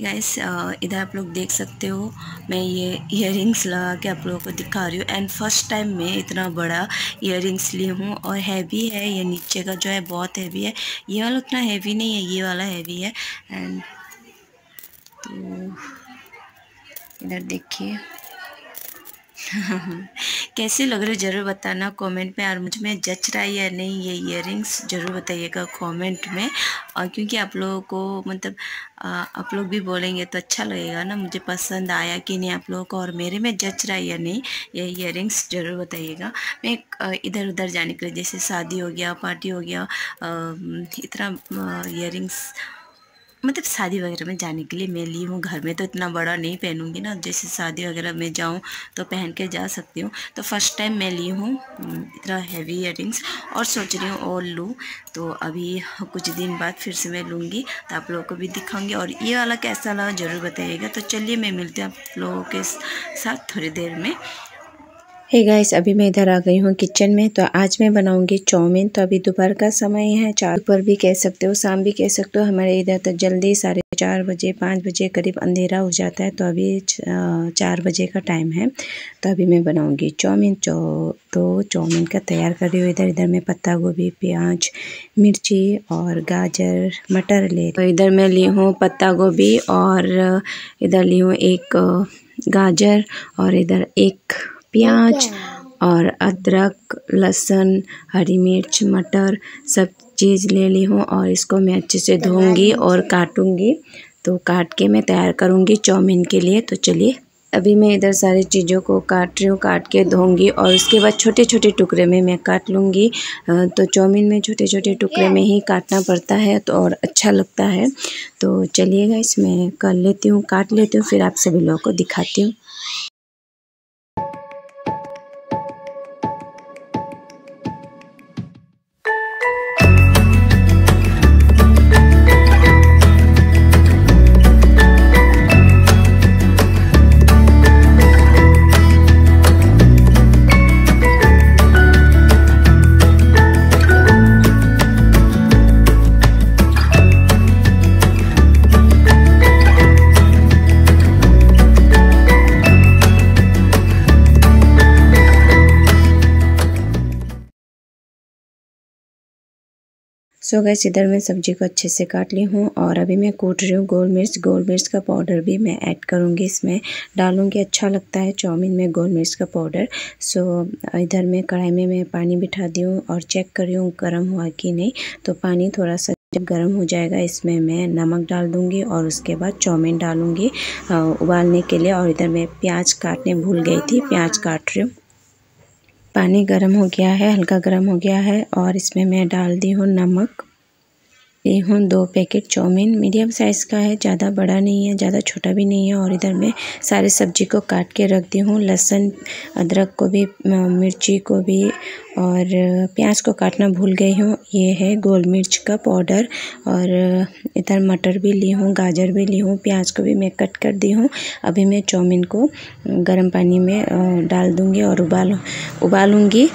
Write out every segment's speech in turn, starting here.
Guys इधर आप लोग देख सकते हो, मैं ये इयर लगा के आप लोगों को दिखा रही हूँ। एंड फ़र्स्ट टाइम मैं इतना बड़ा इयर ली हूँ और हैवी है, ये नीचे का जो है बहुत हैवी है। ये वाला उतना हैवी नहीं है, ये वाला हैवी है। एंड तो इधर देखिए। कैसे लग रहे ज़रूर बताना कमेंट में और मुझमें जच रहा है या नहीं, ये इयर ज़रूर बताइएगा कमेंट में। और क्योंकि आप लोगों को मतलब आप लोग भी बोलेंगे तो अच्छा लगेगा ना, मुझे पसंद आया कि नहीं आप लोगों को और मेरे में जच रहा है या नहीं, ये इयर ज़रूर बताइएगा। मैं इधर उधर जाने के लिए, जैसे शादी हो गया पार्टी हो गया इतना इयर मतलब शादी वगैरह में जाने के लिए मैं ली हूँ, घर में तो इतना बड़ा नहीं पहनूँगी ना। जैसे शादी वगैरह में जाऊँ तो पहन के जा सकती हूँ। तो फ़र्स्ट टाइम मैं ली हूँ इतना हैवी इयर और सोच रही हूँ और लूँ। तो अभी कुछ दिन बाद फिर से मैं लूँगी तो आप लोगों को भी दिखाऊँगी। और ये वाला कैसा लगा ज़रूर बताइएगा। तो चलिए मैं मिलती हूँ आप लोगों के साथ थोड़ी देर में। हे hey गाइस अभी मैं इधर आ गई हूँ किचन में तो आज मैं बनाऊँगी चाउमीन। तो अभी दोपहर का समय है, चार पर भी कह सकते हो, शाम भी कह सकते हो। हमारे इधर तो जल्दी साढ़े चार बजे, पाँच बजे करीब अंधेरा हो जाता है तो अभी चार बजे का टाइम है। तो अभी मैं बनाऊँगी चाउमीन। चौ तो चाउमीन का तैयार कर रही हूँ इधर। इधर मैं पत्ता गोभी, प्याज, मिर्ची और गाजर, मटर ले तो इधर मैं ली हूँ पत्ता गोभी और इधर ली हूँ एक गाजर और इधर एक प्याज और अदरक लहसुन हरी मिर्च मटर सब चीज़ ले ली हूँ और इसको मैं अच्छे से धोऊँगी और काटूँगी। तो काट के मैं तैयार करूँगी चाउमीन के लिए। तो चलिए अभी मैं इधर सारी चीज़ों को काट रही हूँ काट के धोऊँगी और उसके बाद छोटे छोटे टुकड़े में मैं काट लूँगी। तो चाउमीन में छोटे छोटे टुकड़े में ही काटना पड़ता है तो और अच्छा लगता है। तो चलिएगा इसमें कर लेती हूँ काट लेती हूँ फिर आप सभी लोगों को दिखाती हूँ। सो गैस, इधर मैं सब्ज़ी को अच्छे से काट ली हूँ और अभी मैं कूट रही हूँ गोल मिर्च। गोल मिर्च का पाउडर भी मैं ऐड करूँगी इसमें। डालूँगी अच्छा लगता है चाउमीन में गोल मिर्च का पाउडर। सो, इधर मैं कढ़ाई में मैं पानी बिठा दी हूँ और चेक कर रही हूँ गर्म हुआ कि नहीं। तो पानी थोड़ा सा जब गर्म हो जाएगा, इसमें मैं नमक डाल दूँगी और उसके बाद चाउमीन डालूँगी उबालने के लिए। और इधर मैं प्याज काटने भूल गई थी, प्याज काट रही हूँ। पानी गर्म हो गया है, हल्का गर्म हो गया है और इसमें मैं डाल दी हूँ नमक। ली हूँ, दो पैकेट चाउमीन। मीडियम साइज़ का है, ज़्यादा बड़ा नहीं है, ज़्यादा छोटा भी नहीं है और इधर मैं सारे सब्ज़ी को काट के रख दी हूँ। लहसुन, अदरक को भी मिर्ची को भी और प्याज को काटना भूल गई हूँ। ये है गोल मिर्च का पाउडर और इधर मटर भी ली हूँ, गाजर भी ली हूँ, प्याज को भी मैं कट कर दी हूँ। अभी मैं चाउमीन को गर्म पानी में डाल दूँगी और उबाल, उबालूँगी।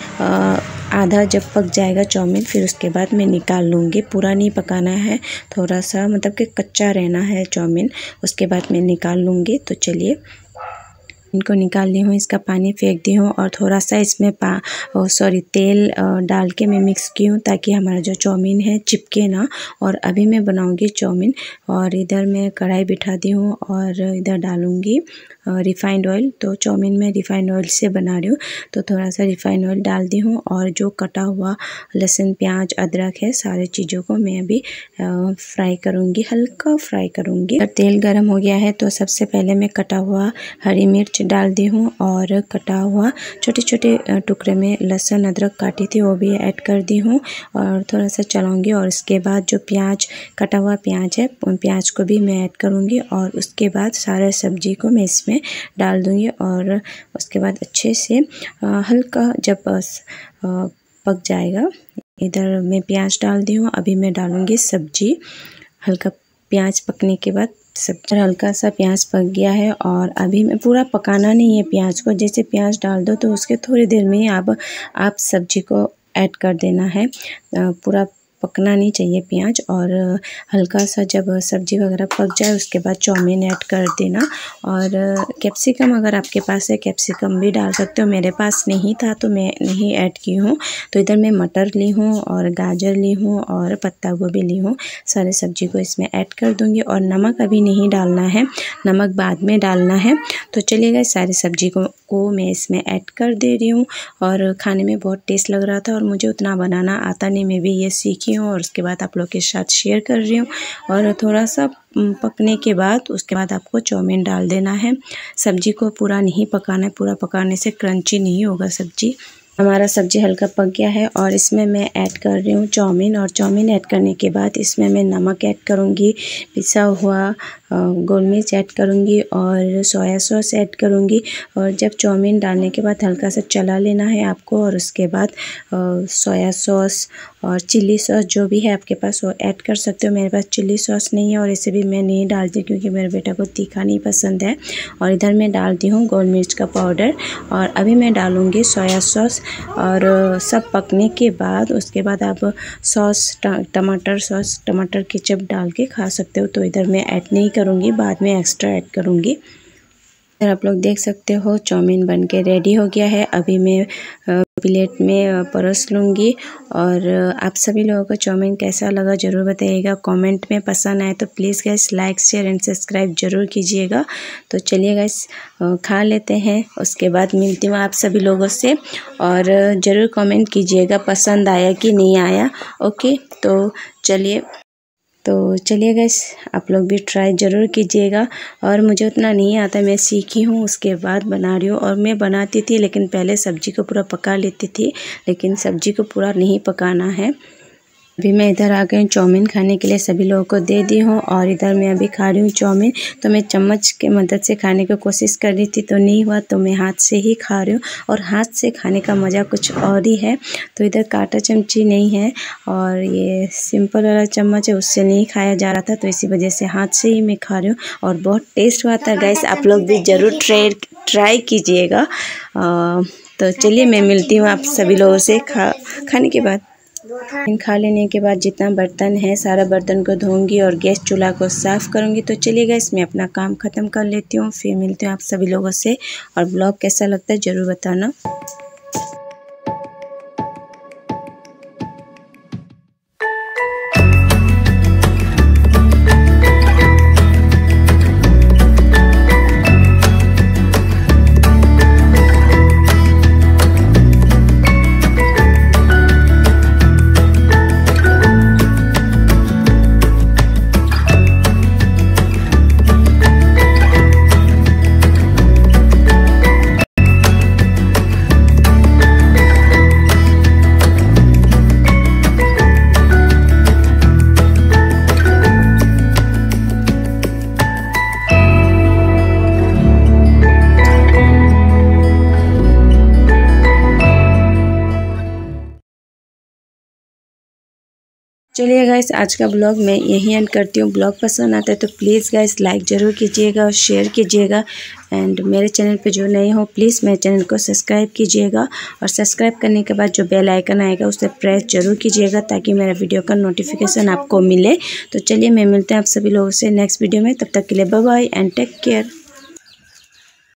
आधा जब पक जाएगा चाउमीन, फिर उसके बाद मैं निकाल लूँगी। पूरा नहीं पकाना है थोड़ा सा मतलब कि कच्चा रहना है चाउमीन, उसके बाद मैं निकाल लूँगी। तो चलिए, इनको निकाल ली हूँ, इसका पानी फेंक दी हूँ और थोड़ा सा इसमें पा सॉरी, तेल डाल के मैं मिक्स की हूँ ताकि हमारा जो चाउमीन है चिपके ना। और अभी मैं बनाऊँगी चाउमीन और इधर मैं कढ़ाई बिठा दी हूँ और इधर डालूँगी। रिफ़ाइंड ऑयल तो चाउमीन में रिफ़ाइंड ऑयल से बना रही हूँ। तो थोड़ा सा रिफ़ाइंड ऑयल डाल दी हूँ और जो कटा हुआ लहसुन, प्याज, अदरक है, सारे चीज़ों को मैं अभी फ्राई करूँगी, हल्का फ्राई करूँगी। अगर तेल गर्म हो गया है तो सबसे पहले मैं कटा हुआ हरी मिर्च डाल दी हूँ और कटा हुआ छोटे छोटे टुकड़े में लहसुन, अदरक काटी थी, वो भी ऐड कर दी हूँ और थोड़ा सा चलाऊँगी और उसके बाद जो प्याज, कटा हुआ प्याज है प्याज को भी मैं ऐड करूँगी और उसके बाद सारे सब्ज़ी को मैं इसमें में डाल दूँगी और उसके बाद अच्छे से हल्का जब पक जाएगा, इधर मैं प्याज डाल दी हूँ, अभी मैं डालूँगी सब्ज़ी। हल्का प्याज पकने के बाद सब्ज़ी, हल्का सा प्याज पक गया है और अभी मैं पूरा पकाना नहीं है प्याज को, जैसे प्याज डाल दो तो उसके थोड़ी देर में ही आप आप सब्ज़ी को ऐड कर देना है। पूरा पकना नहीं चाहिए प्याज और हल्का सा जब सब्ज़ी वगैरह पक जाए, उसके बाद चाउमीन ऐड कर देना। और कैप्सिकम अगर आपके पास है, कैप्सिकम भी डाल सकते हो। मेरे पास नहीं था तो मैं नहीं ऐड की हूँ। तो इधर मैं मटर ली हूँ और गाजर ली हूँ और पत्ता गोभी ली हूँ। सारे सब्ज़ी को इसमें ऐड कर दूँगी और नमक अभी नहीं डालना है। नमक बाद में डालना है। तो चलिएगा सारी सब्ज़ी को को मैं इसमें ऐड कर दे रही हूँ। और खाने में बहुत टेस्ट लग रहा था और मुझे उतना बनाना आता नहीं। मैं भी ये सीखी हूँ और उसके बाद आप लोग के साथ शेयर कर रही हूँ। और थोड़ा सा पकने के बाद, उसके बाद आपको चाउमीन डाल देना है। सब्ज़ी को पूरा नहीं पकाना है, पूरा पकाने से क्रंची नहीं होगा सब्ज़ी। हमारा सब्ज़ी हल्का पक गया है और इसमें मैं ऐड कर रही हूँ चाउमीन और चाउमीन ऐड करने के बाद इसमें मैं नमक ऐड करूँगी, पिसा हुआ गोल मिर्च ऐड करूँगी और सोया सॉस ऐड करूँगी। और जब चाउमीन डालने के बाद हल्का सा चला लेना है आपको और उसके बाद सोया सॉस और चिल्ली सॉस जो भी है आपके पास, वो ऐड कर सकते हो। मेरे पास चिल्ली सॉस नहीं है और इसे भी मैं नहीं डालती क्योंकि मेरे बेटा को तीखा नहीं पसंद है। और इधर मैं डालती हूँ गोल मिर्च का पाउडर और अभी मैं डालूँगी सोया सॉस और सब पकने के बाद, उसके बाद आप सॉस टमाटर सॉस, टमाटर केचप डाल के खा सकते हो। तो इधर मैं ऐड नहीं करूँगी, बाद में एक्स्ट्रा ऐड करूँगी। आप लोग देख सकते हो, चाउमीन बन के रेडी हो गया है। अभी मैं प्लेट में परोस लूँगी और आप सभी लोगों को चाउमीन कैसा लगा ज़रूर बताइएगा। कमेंट में पसंद आए तो please guys like share and subscribe ज़रूर कीजिएगा। तो चलिए गैस खा लेते हैं। उसके बाद मिलती हूँ आप सभी लोगों से और ज़रूर कमेंट कीजिएगा पसंद आया कि नहीं आया। ओके तो चलिए तो चलिए गैस आप लोग भी ट्राई ज़रूर कीजिएगा। और मुझे उतना नहीं आता, मैं सीखी हूँ, उसके बाद बना रही हूँ। और मैं बनाती थी, लेकिन पहले सब्ज़ी को पूरा पका लेती थी, लेकिन सब्ज़ी को पूरा नहीं पकाना है। अभी मैं इधर आ गई हूँ, चाउमीन खाने के लिए सभी लोगों को दे दी हूँ और इधर मैं अभी खा रही हूँ चाउमीन। तो मैं चम्मच के मदद से खाने की कोशिश कर रही थी तो नहीं हुआ तो मैं हाथ से ही खा रही हूँ। और हाथ से खाने का मज़ा कुछ और ही है। तो इधर कांटा चमची नहीं है और ये सिंपल वाला चम्मच है, उससे नहीं खाया जा रहा था तो इसी वजह से हाथ से ही मैं खा रही हूँ। और बहुत टेस्ट हुआ था गैस आप लोग भी ज़रूर ट्राई ट्राई कीजिएगा। तो चलिए मैं मिलती हूँ आप सभी लोगों से खा, खाने के बाद। खा लेने के बाद जितना बर्तन है, सारा बर्तन को धोंगी और गैस चूल्हा को साफ़ करूँगी। तो चलिए इसमें अपना काम ख़त्म कर लेती हूँ। फिर मिलती हूँ आप सभी लोगों से। और ब्लॉग कैसा लगता है, ज़रूर बताना। चलिए गाइस आज का ब्लॉग मैं यही एंड करती हूँ। ब्लॉग पसंद आता है तो प्लीज़ गाइस लाइक ज़रूर कीजिएगा और शेयर कीजिएगा। एंड मेरे चैनल पे जो नए हो प्लीज़ मेरे चैनल को सब्सक्राइब कीजिएगा। और सब्सक्राइब करने के बाद जो बेल आइकन आएगा, उसे प्रेस ज़रूर कीजिएगा ताकि मेरा वीडियो का नोटिफिकेशन आपको मिले। तो चलिए मैं मिलते हैं आप सभी लोगों से नेक्स्ट वीडियो में। तब तक के लिए बाय एंड टेक केयर